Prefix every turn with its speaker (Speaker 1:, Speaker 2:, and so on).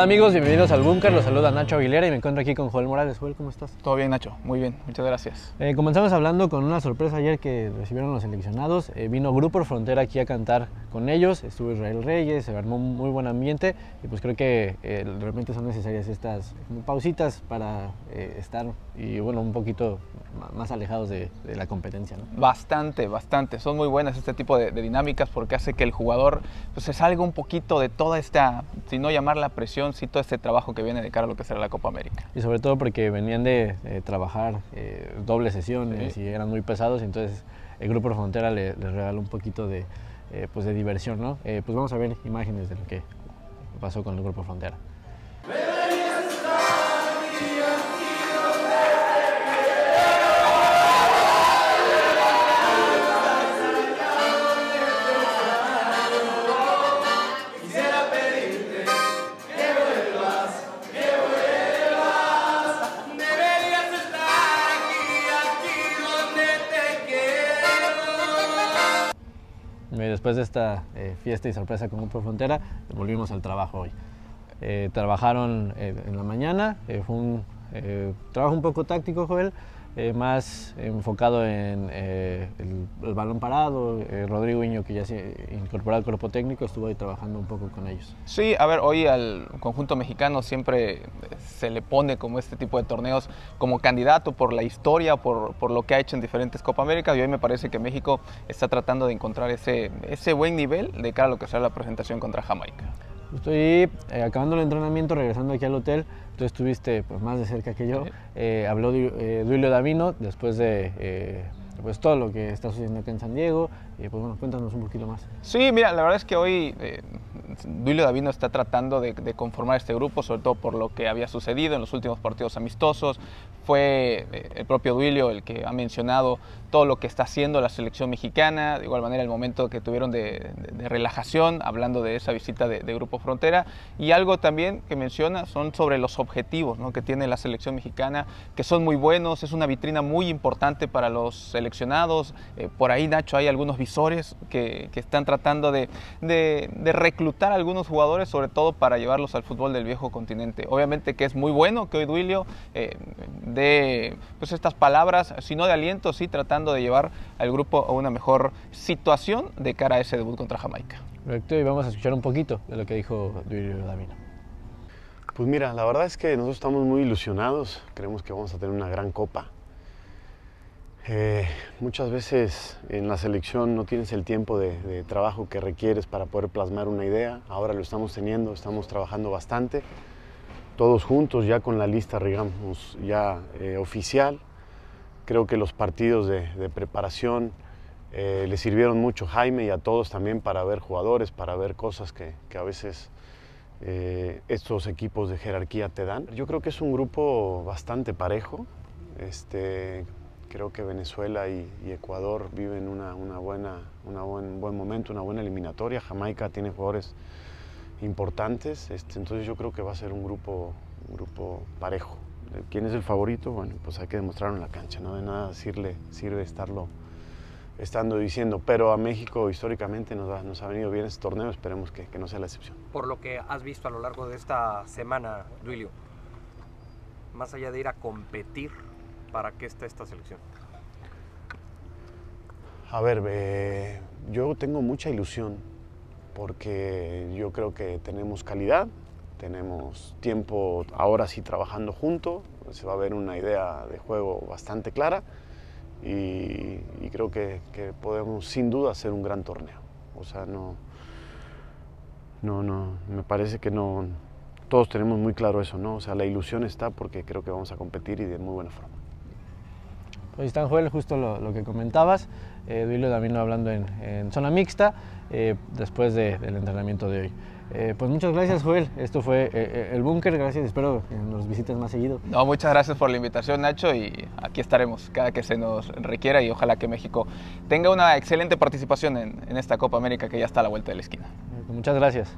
Speaker 1: Hola amigos, bienvenidos al Búnker. Los saluda Nacho Aguilera y me encuentro aquí con Joel Morales. Joel, ¿cómo estás?
Speaker 2: Todo bien, Nacho. Muy bien. Muchas gracias.
Speaker 1: Eh, comenzamos hablando con una sorpresa ayer que recibieron los seleccionados. Eh, vino Grupo Frontera aquí a cantar con ellos. Estuvo Israel Reyes, se armó un muy buen ambiente y pues creo que eh, realmente son necesarias estas pausitas para estar y bueno, un poquito más alejados de, la competencia.
Speaker 2: Bastante, bastante. Son muy buenas este tipo de, dinámicas porque hace que el jugador pues, se salga un poquito de toda esta, si no llamar la presión, sí todo este trabajo que viene de cara a lo que será la Copa América.
Speaker 1: Y sobre todo porque venían de trabajar eh, dobles sesiones y eran muy pesados, entonces el Grupo Frontera les, regaló un poquito de, eh, pues de diversión. ¿no? Eh, pues vamos a ver imágenes de lo que pasó con el Grupo Frontera. Después de esta eh, fiesta y sorpresa con Grupo Frontera, volvimos al trabajo hoy. Eh, trabajaron eh, en la mañana, fue un trabajo un poco táctico, Joel, eh, más enfocado en eh, el, balón parado. Eh, Rodrigo Iño, que ya se incorporó al cuerpo técnico, estuvo ahí trabajando un poco con ellos.
Speaker 2: Sí, a ver, hoy al conjunto mexicano siempre se le pone como este tipo de torneos como candidato por la historia, por, por lo que ha hecho en diferentes Copa América y hoy me parece que México está tratando de encontrar ese, ese buen nivel de cara a lo que será la presentación contra Jamaica.
Speaker 1: Estoy acabando el entrenamiento, regresando aquí al hotel, tú estuviste pues, más de cerca que yo. Eh, habló eh, Duilio Davino después de eh, pues, todo lo que está sucediendo aquí en San Diego. Y pues bueno, cuéntanos un poquito más.
Speaker 2: Sí, mira, la verdad es que hoy Duilio Davino está tratando de, conformar este grupo, sobre todo por lo que había sucedido en los últimos partidos amistosos. Fue el propio Duilio el que ha mencionado todo lo que está haciendo la selección mexicana, de igual manera el momento que tuvieron de, relajación, hablando de esa visita de, Grupo Frontera. Y algo también que menciona son sobre los objetivos que tiene la selección mexicana, que son muy buenos, es una vitrina muy importante para los seleccionados. Eh, por ahí, Nacho, hay algunos visores que, están tratando de, reclutar a algunos jugadores, sobre todo para llevarlos al fútbol del viejo continente. Obviamente que es muy bueno que hoy Duilio eh, dé pues, estas palabras, si no de aliento, sí tratando de llevar al grupo a una mejor situación de cara a ese debut contra Jamaica.
Speaker 1: Perfecto, y vamos a escuchar un poquito de lo que dijo Duilio Davino.
Speaker 3: Pues mira, la verdad es que nosotros estamos muy ilusionados, creemos que vamos a tener una gran copa. Eh, muchas veces en la selección no tienes el tiempo de, trabajo que requieres para poder plasmar una idea. Ahora lo estamos teniendo, estamos trabajando bastante, todos juntos ya con la lista, digamos, ya eh, oficial. Creo que los partidos de, preparación eh, le sirvieron mucho a Jaime y a todos también para ver jugadores, para ver cosas que, a veces eh, estos equipos de jerarquía te dan. Yo creo que es un grupo bastante parejo. Este, creo que Venezuela y, Ecuador viven una, buena, un buen momento, una buena eliminatoria. Jamaica tiene jugadores importantes, este, entonces yo creo que va a ser un grupo, un grupo parejo quién es el favorito, bueno, pues hay que demostrarlo en la cancha, no de nada decirle, sirve estarlo estando diciendo, pero a México históricamente nos ha, nos ha venido bien este torneo, esperemos que, que, no sea la excepción.
Speaker 4: Por lo que has visto a lo largo de esta semana, Duilio, más allá de ir a competir, ¿para qué está esta selección?
Speaker 3: A ver, eh, yo tengo mucha ilusión porque yo creo que tenemos calidad, tenemos tiempo ahora sí trabajando juntos, se va a ver una idea de juego bastante clara y, creo que, podemos sin duda hacer un gran torneo. O sea, no, no, no, me parece que no, todos tenemos muy claro eso, ¿no? O sea, la ilusión está porque creo que vamos a competir y de muy buena forma.
Speaker 1: Está en juego justo lo, que comentabas, eh, Duilio también hablando en, zona mixta, eh, después del entrenamiento de hoy. Eh, pues muchas gracias, Joel. Esto fue eh, El Búnker. Gracias. Espero que nos visites más seguido.
Speaker 2: No, muchas gracias por la invitación, Nacho. Y aquí estaremos cada que se nos requiera. Y ojalá que México tenga una excelente participación en, en esta Copa América que ya está a la vuelta de la esquina.
Speaker 1: Muchas gracias.